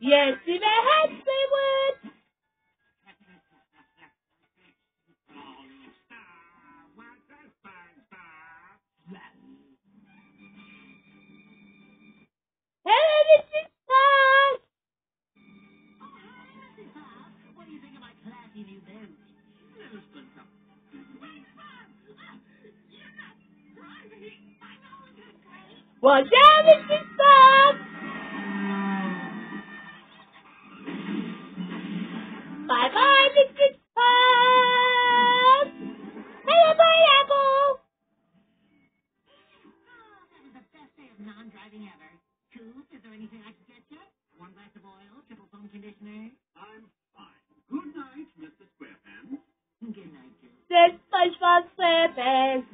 Yes, if it has, they would. Hello, Mrs. Puff. What Bye bye, Mrs. Puff. Hello, pineapple. Oh, the best day of non-driving ever. Two, is there anything I can get you? One glass of oil, triple foam conditioner. I'm fine. Good night, Mr. Squarepants. Good night, Joe. Says SpongeBob SquarePants.